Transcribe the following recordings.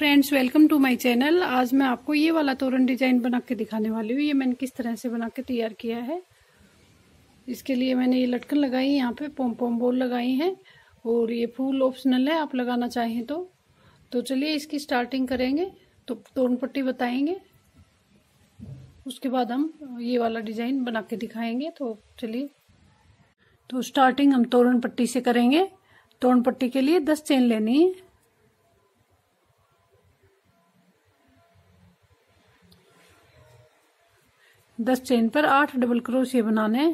Friends welcome to my channel आज मैं आपको ये वाला तोरण डिज़ाइन बना के दिखाने वाली हूँ। ये मैंने किस तरह से बना के तैयार किया है। इसके लिए मैंने ये लटकन लगाई यहाँ पे पोम पोम बोल लगाई हैं और ये फूल ऑप्शनल है, आप लगाना चाहें तो। तो चलिए इसकी स्टार्टिंग करेंगे। तो तोरण पट्टी बताएँगे। उसके बाद हम ये वाला डिज़ाइन बना के दिखाएँगे। तो चलिए। तो स्टार्टिंग हम तोरण पट्टी से करेंगे। तोरण पट्टी के लिए दस चेन लेनी है। दस चेन पर आठ डबल क्रोशिया बनाने।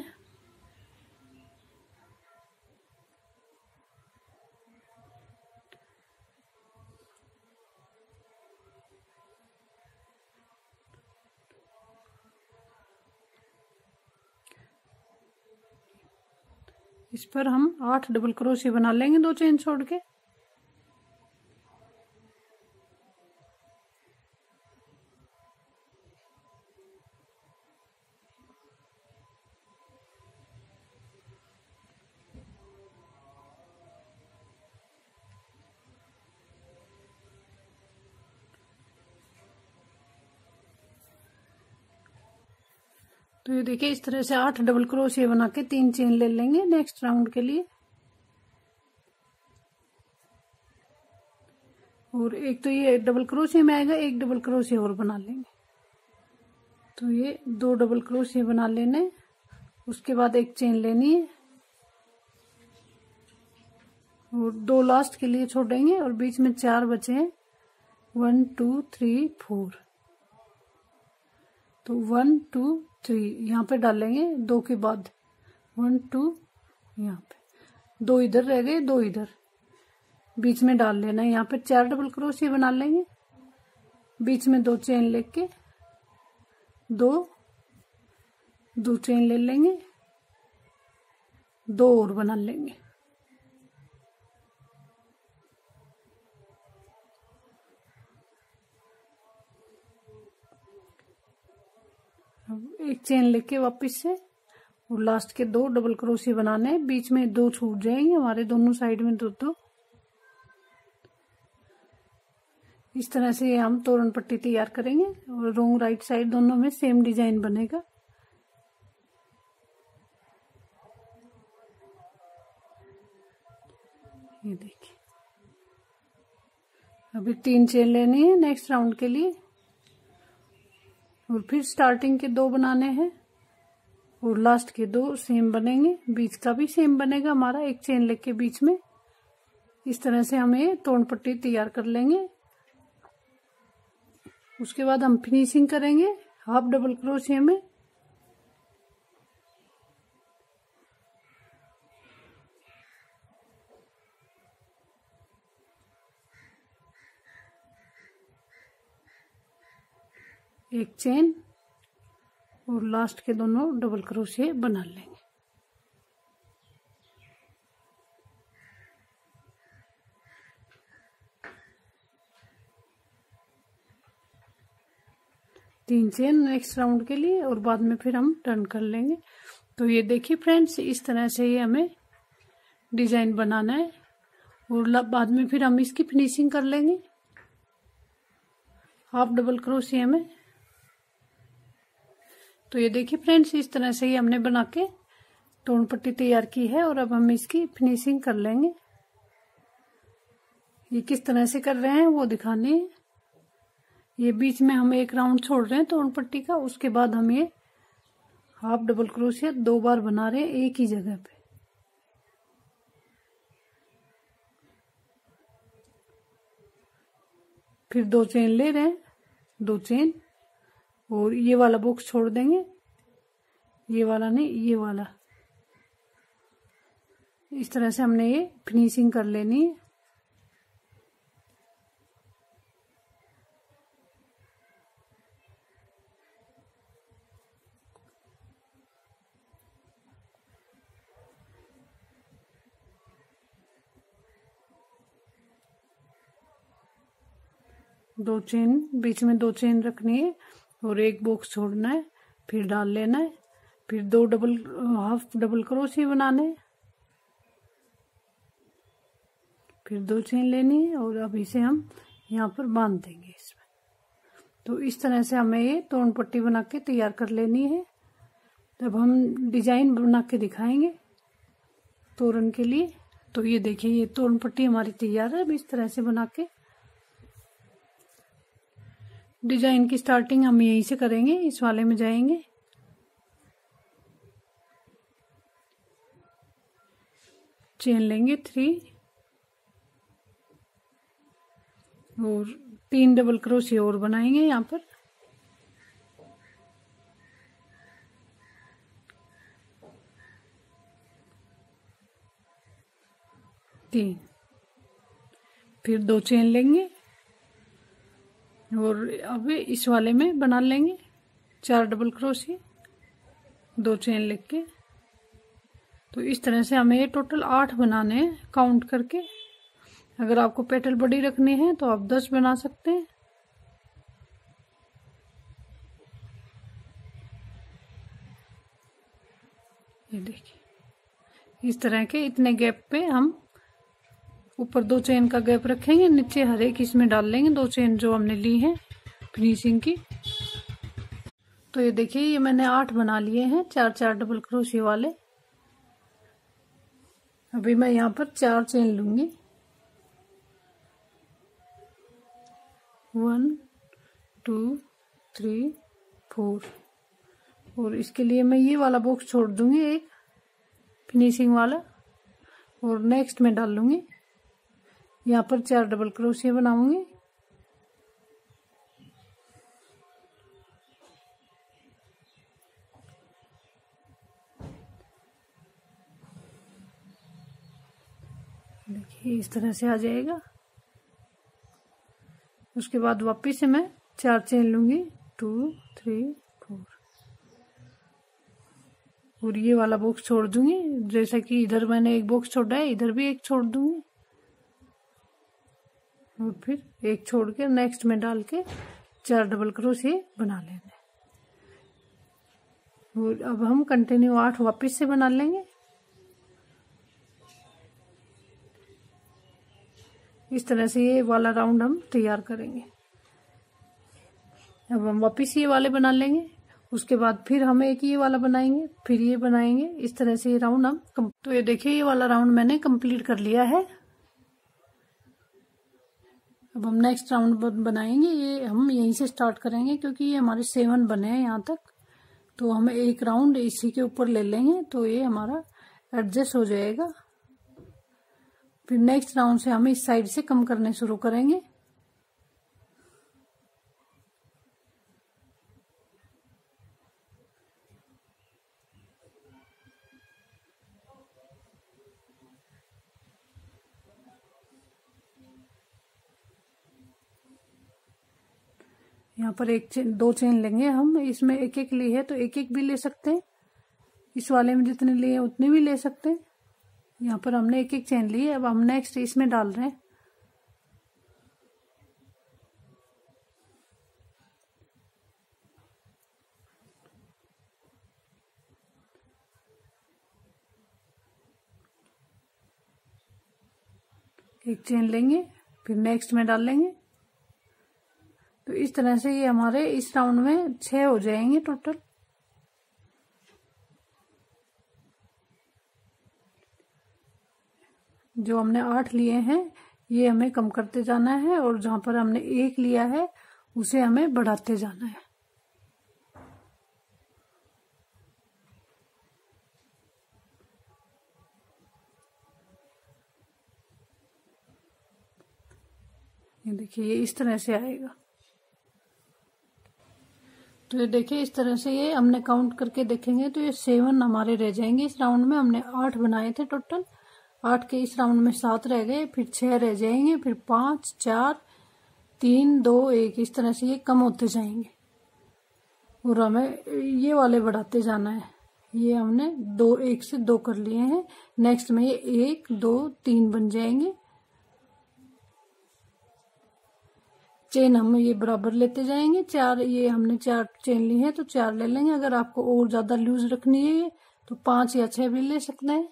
इस पर हम आठ डबल क्रोशिया बना लेंगे दो चेन छोड़ के। तो ये देखिए, इस तरह से आठ डबल क्रोशिया बना के तीन चेन ले लेंगे नेक्स्ट राउंड के लिए। और एक तो ये डबल क्रोशिया में आएगा, एक डबल क्रोशिया और बना लेंगे। तो ये दो डबल क्रोशिया बना लेने, उसके बाद एक चेन लेनी है। और दो लास्ट के लिए छोड़ेंगे और बीच में चार बचे हैं। वन टू थ्री फोर तो वन टू थ्री यहाँ पे डालेंगे दो के बाद। वन टू यहाँ पे। दो इधर रह गए, दो इधर। बीच में डाल लेना यहाँ पे चार डबल क्रोशिया बना लेंगे। बीच में दो चेन लेके दो दो चेन ले लेंगे। दो और बना लेंगे। एक चेन लेके वापस से और लास्ट के दो डबल क्रोशिया बनाने बीच में दो छूट जाएँगे, हमारे दोनों साइड में दो दो इस तरह से हम तोरण पट्टी तैयार करेंगे और रोंग राइट साइड दोनों में सेम डिज़ाइन बनेगा। ये देखिए। अभी तीन चेन लेनी है नेक्स्ट राउंड के लिए। और फिर स्टार्टिंग के दो बनाने हैं और लास्ट के दो सेम बनेंगे। बीच का भी सेम बनेगा हमारा, एक चेन लेग के बीच में। इस तरह से हम ये तोड़ पट्टी तैयार कर लेंगे। उसके बाद हम फिनिशिंग करेंगे हाफ़ डबल क्रोशिया में। एक चेन और लास्ट के दोनों डबल क्रोशिया बना लेंगे। तीन चेन नेक्स्ट राउंड के लिए और बाद में फिर हम टर्न कर लेंगे। तो ये देखिए फ्रेंड्स इस तरह से ये हमें डिज़ाइन बनाना है। और बाद में फिर हम इसकी फिनिशिंग कर लेंगे। हाफ़ डबल क्रोशिया में तो ये देखिए फ्रेंड्स, इस तरह से ही हमने बना के तोड़ पट्टी तैयार की है और अब हम इसकी फिनिशिंग कर लेंगे। ये किस तरह से कर रहे हैं वो दिखाने। है। ये बीच में हम एक राउंड छोड़ रहे हैं तोड़ पट्टी का, उसके बाद हम ये हाफ़ डबल क्रोशिया दो बार बना रहे हैं एक ही जगह पे। फिर दो चेन ले रहे हैं, दो चेन और ये वाला बॉक्स छोड़ देंगे। ये वाला नहीं, ये वाला। इस तरह से हमने ये फिनिशिंग कर लेनी है। दो चेन बीच में दो चेन रखनी है। और एक बॉक्स छोड़ना है, फिर डाल लेना है, फिर दो डबल हाफ़ डबल क्रोशी बनाने फिर दो चेन लेनी है और अब इसे हम यहाँ पर बाँध देंगे इसमें। तो इस तरह से हमें ये तोड़ पट्टी बना के तैयार कर लेनी है। जब हम डिज़ाइन बना के दिखाएँगे तोरण के लिए। तो ये देखिए, ये तोरण पट्टी हमारी तैयार है। अब इस तरह से बना के डिज़ाइन की स्टार्टिंग हम यहीं से करेंगे, इस वाले में जाएँगे। चेन लेंगे थ्री और तीन डबल क्रोशिया और बनाएँगे यहाँ पर। तीन। फिर दो चेन लेंगे। और अब इस वाले में बना लेंगे। चार डबल क्रोशिया दो चेन लिख के तो इस तरह से हमें ये टोटल आठ बनाने हैं काउंट करके। अगर आपको पेटल बड़ी रखनी है तो आप दस बना सकते हैं। ये देखिए, इस तरह के इतने गैप पे हम ऊपर दो चेन का गैप रखेंगे, नीचे हर एक इसमें डाल लेंगे, दो चेन जो हमने ली है फिनिशिंग की। तो ये देखिए, ये मैंने आठ बना लिए हैं, चार चार डबल क्रोशिया वाले। अभी मैं यहाँ पर चार चेन लूँगी। One, two, three, four. और इसके लिए मैं ये वाला बॉक्स छोड़ दूँगी, एक फिनिशिंग वाला। और नेक्स्ट में डाल लूँगी। यहाँ पर चार डबल क्रोशिया बनाऊँगी। देखिए, इस तरह से आ जाएगा। उसके बाद वापिस से मैं चार चेन लूँगी। टू थ्री फोर और ये वाला बॉक्स छोड़ दूँगी। जैसा कि इधर मैंने एक बॉक्स छोड़ा है, इधर भी एक छोड़ दूँगी। और फिर एक छोड़ के नेक्स्ट में डाल के चार डबल क्रोशिया बना लेंगे। और अब हम कंटिन्यू आठ वापस से बना लेंगे। इस तरह से ये वाला राउंड हम तैयार करेंगे। अब हम वापिस ये वाले बना लेंगे। उसके बाद फिर हम एक ये वाला बनाएँगे, फिर ये बनाएँगे। इस तरह से ये राउंड हम तो ये देखिए, ये वाला राउंड मैंने कंप्लीट कर लिया है। अब हम नेक्स्ट राउंड बनाएँगे। ये हम यहीं से स्टार्ट करेंगे क्योंकि ये हमारे सेवन बने हैं यहाँ तक। तो हम एक राउंड इसी के ऊपर ले लेंगे तो ये हमारा एडजस्ट हो जाएगा। फिर नेक्स्ट राउंड से हम इस साइड से कम करने शुरू करेंगे यहाँ पर एक चेन, दो चेन लेंगे हम, इसमें एक एक ली है तो एक एक भी ले सकते हैं। इस वाले में जितने लिए उतने भी ले सकते हैं। यहाँ पर हमने एक एक चेन ली है, अब हम नेक्स्ट इसमें डाल रहे हैं। एक चेन लेंगे, फिर नेक्स्ट में डाल लेंगे। तो इस तरह से ये हमारे इस राउंड में छह हो जाएँगे टोटल जो हमने आठ लिए हैं, ये हमें कम करते जाना है और जहाँ पर हमने एक लिया है, उसे हमें बढ़ाते जाना है। ये देखिए, ये इस तरह से आएगा। तो ये देखिए, इस तरह से ये हमने काउंट करके देखेंगे तो ये सेवन हमारे रह जाएँगे। इस राउंड में हमने आठ बनाए थे टोटल आठ के इस राउंड में सात रह गए, फिर छह रह जाएँगे, फिर पाँच, चार, तीन, दो, एक, इस तरह से ये कम होते जाएँगे। और हमें ये वाले बढ़ाते जाना है। ये हमने दो, एक से दो कर लिए हैं। नेक्स्ट में ये एक, दो, तीन बन जाएँगे। चेन हम ये बराबर लेते जाएँगे। चार, ये हमने चार चेन ली है तो चार ले लेंगे। अगर आपको और ज़्यादा लूज रखनी है तो पाँच या छह भी ले सकते हैं।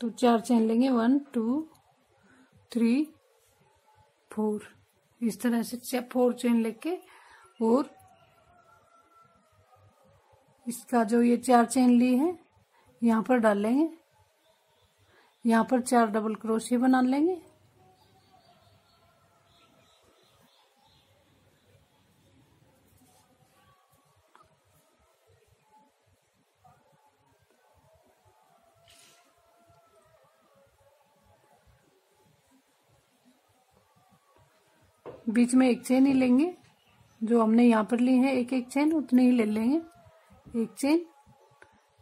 तो चार चेन लेंगे। One, two, three, four. इस तरह से फोर चेन लेके और इसका जो ये चार चेन ली है, यहाँ पर डाल लेंगे। यहाँ पर चार डबल क्रोशिया बना लेंगे। बीच में एक चेन ही लेंगे, जो हमने यहाँ पर ली है एक एक चेन उतनी ही ले लेंगे। एक चेन,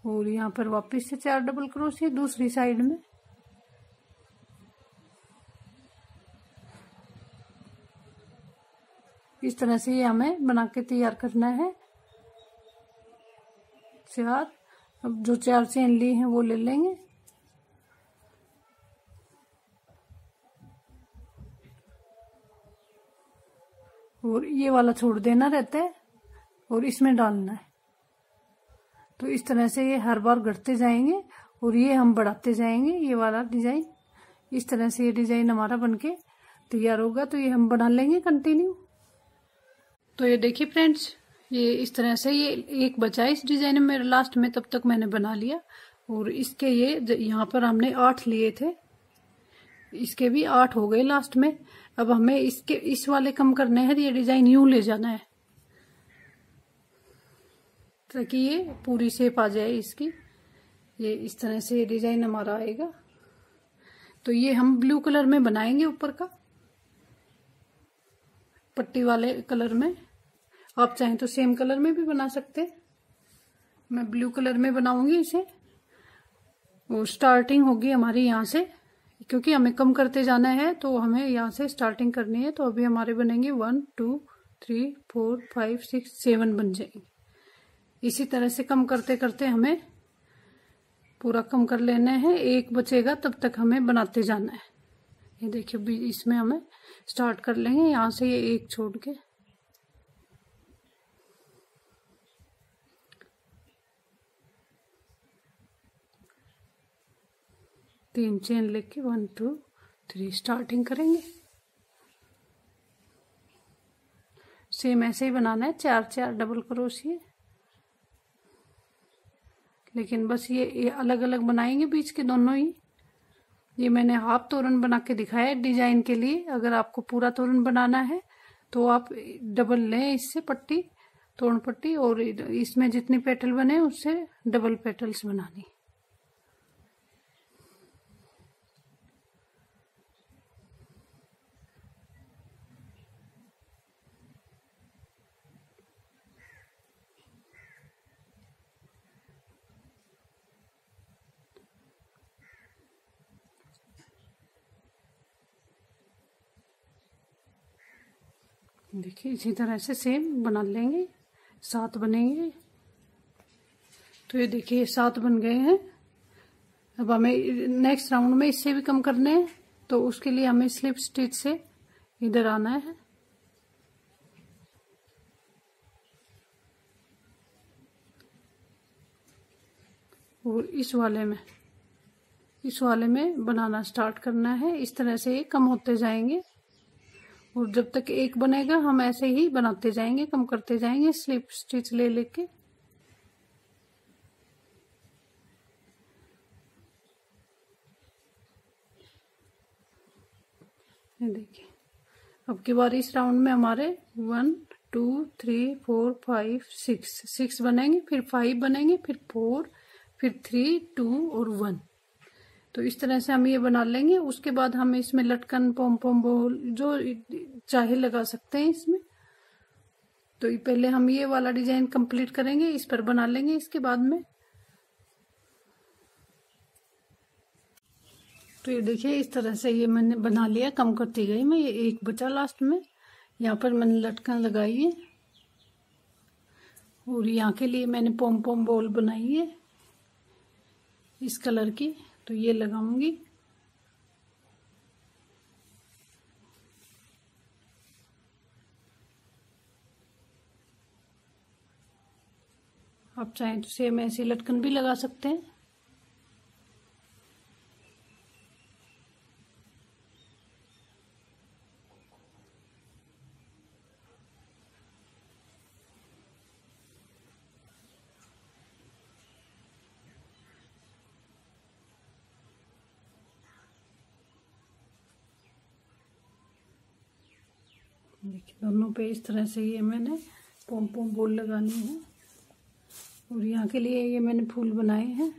और यहाँ पर वापस से चार डबल क्रोशिया दूसरी साइड में। इस तरह से ये हमें बना के तैयार करना है। चार, अब जो चार चेन ली है, वो ले लेंगे। और ये वाला छोड़ देना रहता है और इसमें डालना है। तो इस तरह से ये हर बार घटते जाएँगे और ये हम बढ़ाते जाएँगे, ये वाला डिज़ाइन इस तरह से ये डिज़ाइन हमारा बनके तैयार होगा तो ये हम बना लेंगे कंटिन्यू तो ये देखिए फ्रेंड्स ये इस तरह से ये एक बचा इस डिज़ाइन में लास्ट में तब तक मैंने बना लिया। और इसके ये यहाँ पर हमने आठ लिए थे। इसके भी आठ हो गए लास्ट में। अब हमें इसके, इस वाले कम करने हैं, ये डिज़ाइन यूँ ले जाना है। ताकि ये पूरी शेप आ जाए इसकी। ये इस तरह से डिज़ाइन हमारा आएगा। तो ये हम ब्लू कलर में बनाएँगे ऊपर का। पट्टी वाले कलर में। आप चाहें तो सेम कलर में भी बना सकते मैं ब्लू कलर में बनाऊँगी इसे। वो स्टार्टिंग होगी हमारी यहाँ से। क्योंकि हमें कम करते जाना है तो हमें यहाँ से स्टार्टिंग करनी है तो अभी हमारे बनेंगे one two three four five six seven बन जाएँगे। इसी तरह से कम करते करते हमें पूरा कम कर लेना है, एक बचेगा तब तक हमें बनाते जाना है। ये देखिए इसमें हमें स्टार्ट कर लेंगे, यहाँ से ये एक छोड़ के। तीन चेन लेके वन टू थ्री स्टार्टिंग करेंगे। सेम ऐसे ही बनाना है चार चार डबल क्रोशिए। लेकिन बस ये, ये अलग अलग बनाएँगे बीच के दोनों ही। ये मैंने हाफ़ तोरण बना के दिखाया है डिज़ाइन के लिए। अगर आपको पूरा तोरण बनाना है तो आप डबल लें इससे पट्टी तोरण पट्टी और इसमें जितनी पेटल बने उससे डबल पेटल्स बनानी। देखिए, इसी तरह से सेम बना लेंगे, सात बनेंगे। तो ये देखिए सात बन गए हैं। अब हमें नेक्स्ट राउंड में इससे भी कम करने हैं तो उसके लिए हमें स्लिप स्टिच से इधर आना है। और इस वाले में, इस वाले में बनाना स्टार्ट करना है। इस तरह से ये कम होते जाएँगे। और जब तक एक बनेगा, हम ऐसे ही बनाते जाएँगे, कम करते जाएँगे स्लिप स्टिच ले लेके। देखिए। अब की बार इस राउंड में हमारे one two three four five six six बनेंगे, फिर फाइव बनेंगे, फिर फोर फिर थ्री टू और वन तो इस तरह से हम ये बना लेंगे। उसके बाद हम इसमें लटकन, पोम पोम, बोल, जो चाहे लगा सकते हैं इसमें। तो पहले हम ये वाला डिज़ाइन कंप्लीट करेंगे, इस पर बना लेंगे इसके बाद में। तो ये देखिए, इस तरह से ये मैंने बना लिया, कम करती गई मैं ये एक बचा लास्ट में। यहाँ पर मैंने लटकन लगाई है। और यहाँ के लिए मैंने पोम पोम, बॉल बनाई है, इस कलर की। तो ये लगाऊँगी। आप चाहें तो सेम ऐसे लटकन भी लगा सकते हैं। देखिए, दोनों पे इस तरह से ये मैंने पोम पोम बोल लगानी है। और यहाँ के लिए ये मैंने फूल बनाए हैं।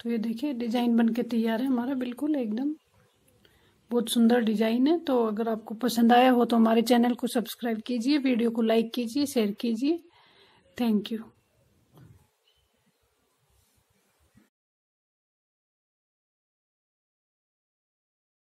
तो ये देखिए, डिज़ाइन बन के तैयार है हमारा, बिल्कुल एकदम। बहुत सुंदर डिज़ाइन है तो अगर आपको पसंद आया हो तो हमारे चैनल को सब्सक्राइब कीजिए, वीडियो को लाइक कीजिए, शेयर कीजिए। Thank you.